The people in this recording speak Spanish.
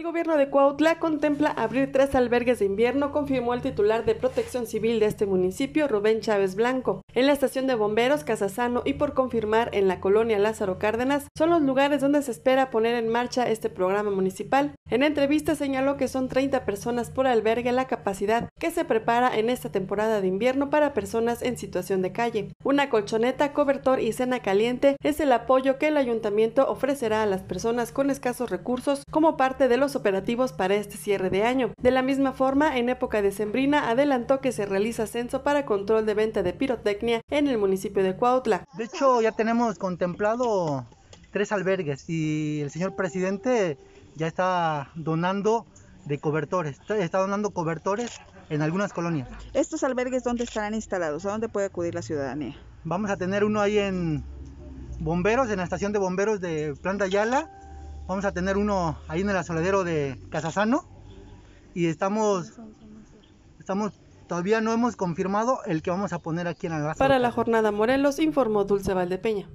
El gobierno de Cuautla contempla abrir tres albergues de invierno, confirmó el titular de Protección Civil de este municipio, Rubén Chávez Blanco. En la estación de bomberos Casasano y por confirmar en la colonia Lázaro Cárdenas son los lugares donde se espera poner en marcha este programa municipal. En entrevista señaló que son 30 personas por albergue la capacidad que se prepara en esta temporada de invierno para personas en situación de calle. Una colchoneta, cobertor y cena caliente es el apoyo que el ayuntamiento ofrecerá a las personas con escasos recursos como parte de los operativos para este cierre de año. De la misma forma, en época decembrina adelantó que se realiza censo para control de venta de pirotecnia en el municipio de Cuautla. De hecho, ya tenemos contemplado tres albergues y el señor presidente ya está donando de cobertores, está donando cobertores en algunas colonias. ¿Estos albergues dónde estarán instalados? ¿A dónde puede acudir la ciudadanía? Vamos a tener uno ahí en bomberos, en la estación de bomberos de Planta Ayala, Vamos a tener uno ahí en el asoladero de Casasano y estamos, estamos todavía no hemos confirmado el que vamos a poner aquí en Albazo. Para la jornada Morelos informó Dulce Valdepeña.